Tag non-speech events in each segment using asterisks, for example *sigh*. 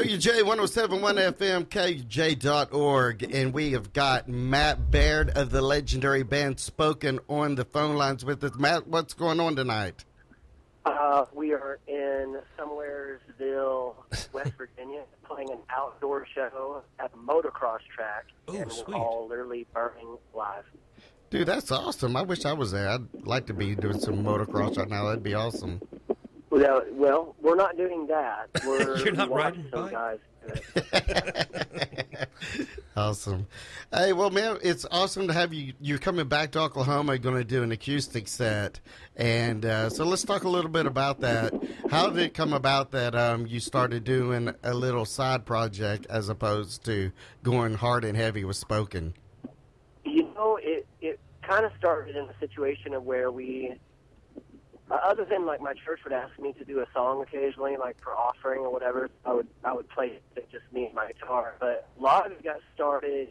KOUJ 1071 FM, KOUJ.org, and we have got Matt Baird of the legendary band Spoken on the phone lines with us. Matt, what's going on tonight? Uh, we are in Somewheresville, *laughs* West Virginia, playing an outdoor show at a motocross track, Ooh, and sweet. we're all literally burning live. Dude, that's awesome. I wish I was there. I'd like to be doing some motocross right now. That'd be awesome. Well, well, we're not doing that. *laughs* We're You're not we watch riding some bike? guys. *laughs* awesome. Hey, well, man, it's awesome to have you. You're coming back to Oklahoma, going to do an acoustic set. And uh, so let's talk a little bit about that. How did it come about that um, you started doing a little side project as opposed to going hard and heavy with Spoken? You know, it it kind of started in a situation of where we, other than like my church would ask me to do a song occasionally, like for offering or whatever, I would I would play it just me and my guitar. But a lot of it got started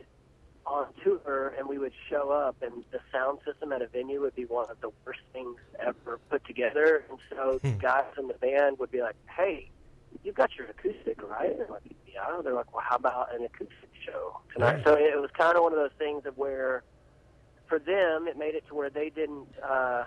on tour, and we would show up, and the sound system at a venue would be one of the worst things ever put together. And so the guys in the band would be like, "Hey, you've got your acoustic, right?" And like, "Yeah." They're like, "Well, how about an acoustic show tonight?" Right. So it was kind of one of those things of where, for them, it made it to where they didn't. uh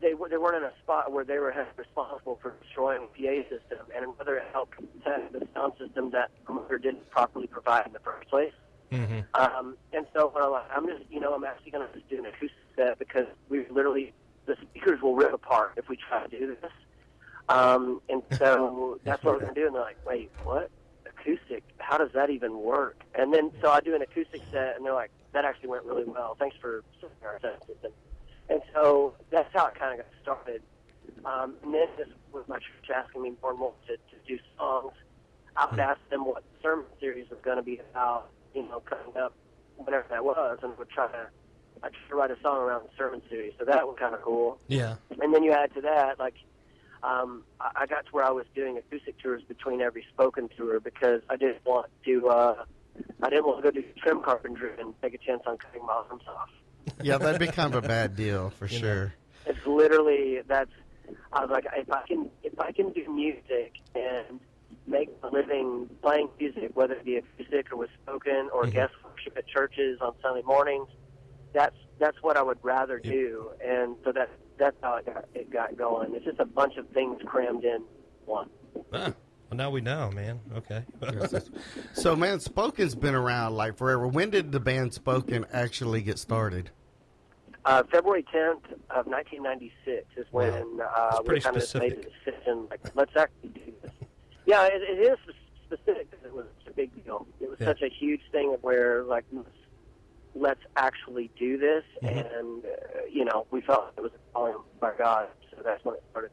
they, were- they weren't in a spot where they were responsible for destroying the PA system, and whether it helped protect the sound system that promoter didn't properly provide in the first place. Mm-hmm. Um, and so when I'm like, I'm just, you know, I'm actually going to do an acoustic set because we literally, the speakers will rip apart if we try to do this. Um, and so *laughs* that's what we're going to do. And they're like, wait, what? Acoustic? How does that even work? And then so I do an acoustic set, and they're like, that actually went really well. Thanks for setting our sound system. And so that's how it kind of got started. Um, and then just with my church asking me more and more to, to do songs, I would ask them what the sermon series was going to be about, you know, coming up, whenever that was, and would try to, I try to write a song around the sermon series. So that was kind of cool. Yeah. And then you add to that, like, um, I, I got to where I was doing acoustic tours between every spoken tour because I didn't want to, uh, I didn't want to go do trim carpentry and take a chance on cutting my arms off. Yeah, that'd be kind of a bad deal for You know. sure. It's literally that's. I was like, if I can, if I can do music and make a living playing music, whether it be acoustic or with spoken or Mhm. guest worship at churches on Sunday mornings, that's that's what I would rather Yeah. do, and so that that's how it got it got going. It's just a bunch of things crammed in one. Ah, well, now we know, man. Okay. *laughs* So, man, Spoken's been around like forever. When did the band Spoken actually get started? Uh, February 10th of 1996 is when uh, we kind of made the decision, like, let's actually do this. Yeah, it, it is specific because it was a big deal. It was Yeah. such a huge thing where, like, let's, actually do this, Mhm. and, uh, you know, we felt it was a calling by God, so that's when it started.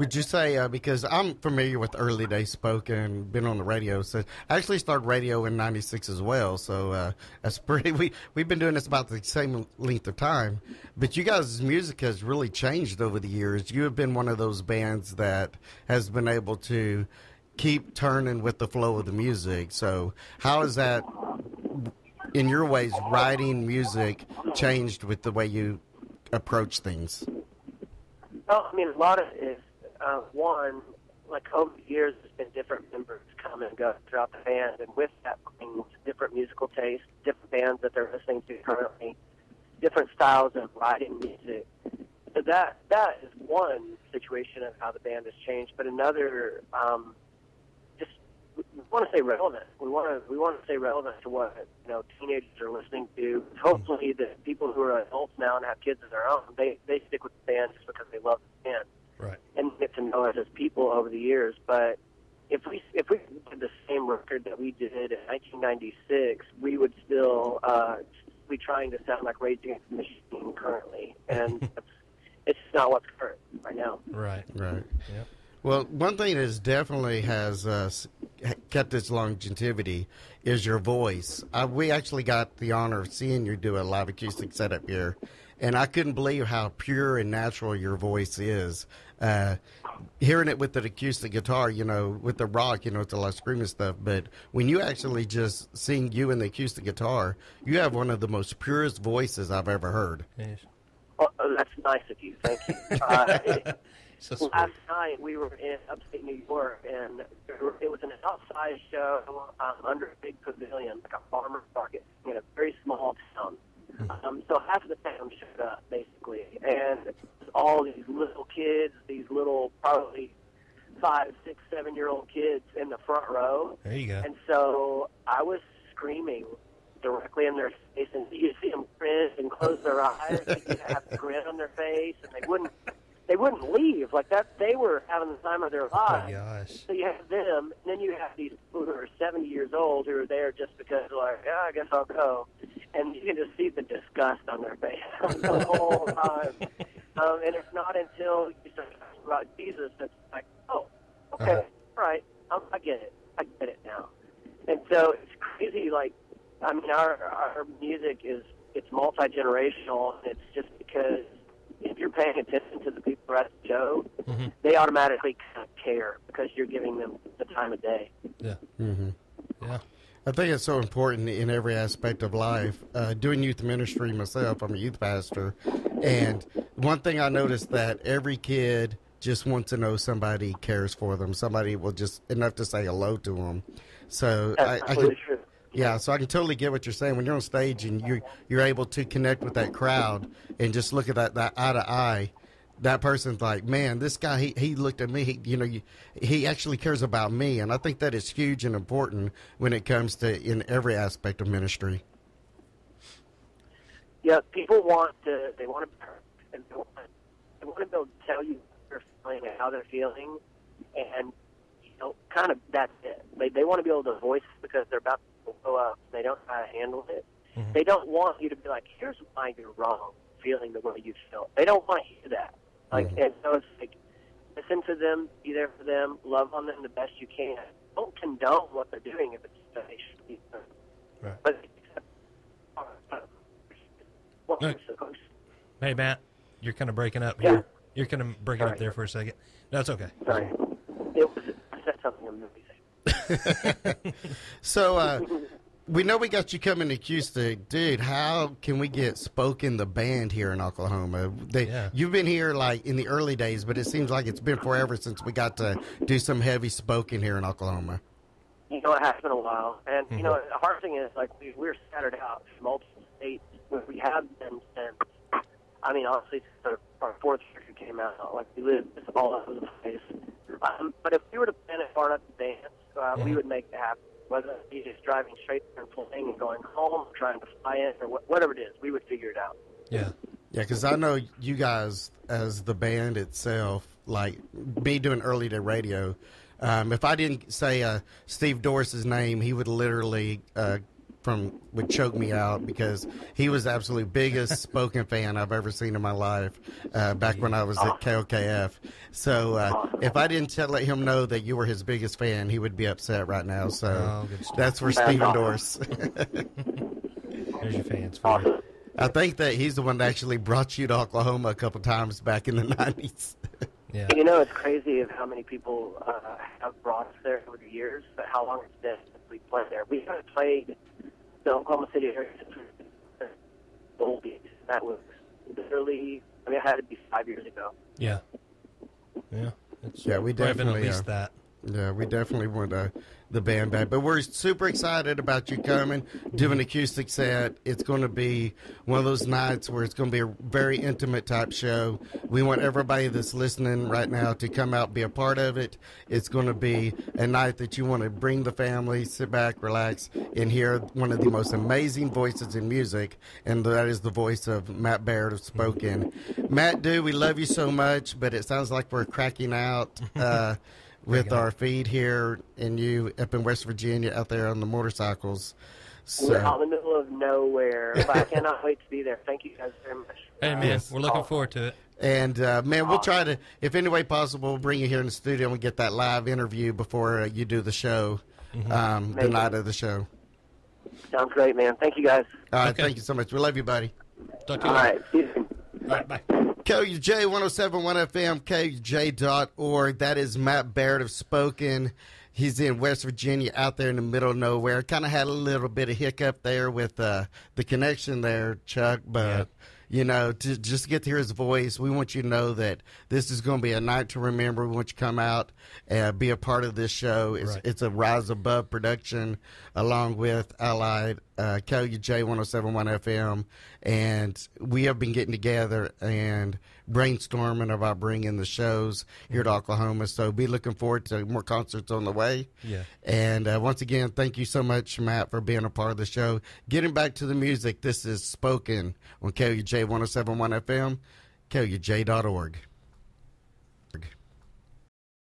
Would you say uh, because I'm familiar with early day spoken, been on the radio, so I actually started radio in '96 as well. So uh, that's pretty. *laughs* We we've been doing this about the same length of time, but you guys' music has really changed over the years. You have been one of those bands that has been able to keep turning with the flow of the music. So how has that, in your ways, writing music changed with the way you approach things? Well, I mean, a lot of it is uh, one, like over the years, there's been different members come and go throughout the band, and with that brings different musical tastes, different bands that they're listening to currently, different styles of writing music. So that that is one situation of how the band has changed, but another, um, just we want to stay relevant. We want to we want to stay relevant to what you know teenagers are listening to. Hopefully, the people who are adults now and have kids of their own, they they stick with the band just because they love the band. And get to know us as people over the years. But if we if we did the same record that we did in 1996, we would still uh, be trying to sound like Rage Against the Machine currently, and *laughs* it's not what's current right now. Right. Right. Yep. Well, one thing that is definitely has uh, kept its longevity is your voice. Uh, we actually got the honor of seeing you do a live acoustic setup here, and I couldn't believe how pure and natural your voice is. Uh, hearing it with the acoustic guitar, you know, with the rock, you know, it's a lot of screaming stuff. But when you actually just sing you and the acoustic guitar, you have one of the most purest voices I've ever heard. Yes. Well, uh, that's nice of you. Thank you. *laughs* Uh, So sweet. last night we were in upstate New York, and it was an outside show um, under a big pavilion, like a farmer's market in a very small town. Um, so half of the town showed up, basically, and all these little kids, these little probably five, six, seven year old kids in the front row. There you go. And so I was screaming directly in their face, and you see them grin and close their *laughs* eyes. Could have a grin on their face, and they wouldn't. They wouldn't leave like that. They were having the time of their Oh lives. gosh. So you have them, and then you have these people who are 70 years old who are there just because like, yeah, I guess I'll go. And you can just see the disgust on their face *laughs* the whole time. Um, and it's not until you start talking about Jesus that's like, oh, okay, Uh-huh. all right, um, I get it. I get it now. And so it's crazy. Like, I mean, our our music is it's multi generational. It's just because if you're paying attention to the people at the show, Mhm. they automatically kind of care because you're giving them the time of day. Yeah. hmm Yeah. I think it's so important in every aspect of life. Uh, doing youth ministry myself, I'm a youth pastor, and one thing I noticed that every kid just wants to know somebody cares for them. Somebody will just enough to say hello to them. So I, That's I can, true. yeah, so I can totally get what you're saying. When you're on stage and you're you're able to connect with that crowd and just look at that, that eye to eye, that person's like, man, this guy he, he looked at me. He, you know, he actually cares about me, and I think that is huge and important when it comes to in every aspect of ministry. Yeah, people want to. They want to. And they want, they want to be able to tell you what they're feeling and how they're feeling, and you know, kind of that's it. They they want to be able to voice because they're about to blow up. They don't know how to handle it. Mhm. They don't want you to be like, "Here's why you're wrong," feeling the way you feel. They don't want to hear that. Like, Mhm. and so it's like, listen to them, be there for them, love on them the best you can. Don't condone what they're doing if it's they should be done. Right. But what Right. we're supposed Hey, Matt, you're kind of breaking up here. Yeah. here. You're kind of breaking up there for a second. No, it's okay. Sorry. It was, I said something amazing. *laughs* *laughs* So uh, we know we got you coming to acoustic, dude. How can we get Spoken the band here in Oklahoma? They, Yeah. You've been here like in the early days, but it seems like it's been forever since we got to do some heavy spoken here in Oklahoma. You know, it has been a while. And, you know, the hard thing is, like, we, we're scattered out in multiple states. where We have been since, I mean, honestly, since our, our fourth record came out. Like, we live just all over the place. Um, but if we were to plan it far enough to dance, uh, we Mhm. would make it happen. Whether he's just driving straight there and playing and going home, or trying to fly in, or wh- whatever it is, we would figure it out. Yeah. Yeah, because I know you guys as the band itself, like me doing early day radio. Um, if I didn't say uh, Steve Dorris's name, he would literally uh, from would choke me out because he was the absolute biggest *laughs* spoken fan I've ever seen in my life. Uh, back when I was at KOKF, so uh, if I didn't tell, let him know that you were his biggest fan, he would be upset right now. So Oh, that's for That's Stephen awesome. Doris. *laughs* There's your fans for you. Awesome. I think that he's the one that actually brought you to Oklahoma a couple times back in the *laughs* nineties. Yeah. You know, it's crazy of how many people uh, have brought us there over the years, but how long it's been since we played there. We haven't played the Oklahoma City area since we were. That was literally, I mean, it had to be five years ago. Yeah. Yeah. It's Yeah, we definitely at least are. that. Yeah, we definitely want uh, the band back. But we're super excited about you coming, doing an acoustic set. It's going to be one of those nights where it's going to be a very intimate type show. We want everybody that's listening right now to come out, be a part of it. It's going to be a night that you want to bring the family, sit back, relax, and hear one of the most amazing voices in music, and that is the voice of Matt Baird of Spoken. Matt, dude, we love you so much, but it sounds like we're cracking out. Uh, with Breaking our feed here and you up in West Virginia out there on the motorcycles. We're out in the middle of nowhere, but I cannot wait to be there. Thank you guys very much. Hey, man, Yes. we're looking forward to it. and uh, man, we'll try to, if any way possible, we'll bring you here in the studio and get that live interview before uh, you do the show, Mm-hmm. um, the night of the show. Sounds great, man. Thank you guys. All right, Okay. thank you so much. We love you, buddy. Talk to All you later. right. See you soon. All right, bye. KOUJ 1071 FM, KOUJ.org. That is Matt Baird of Spoken. He's in West Virginia, out there in the middle of nowhere. Kind of had a little bit of hiccup there with uh, the connection there, Chuck, but you know, to just get to hear his voice. We want you to know that this is going to be a night to remember. We want you to come out and be a part of this show. It's, Right. it's a Rise Above production along with Allied, uh, KOUJ 1071 FM. And we have been getting together and brainstorming about bringing the shows here to Oklahoma. So be looking forward to more concerts on the way. Yeah. And uh, once again, thank you so much, Matt, for being a part of the show. Getting back to the music, this is Spoken on KOUJ 1071 FM, KOUJ.org.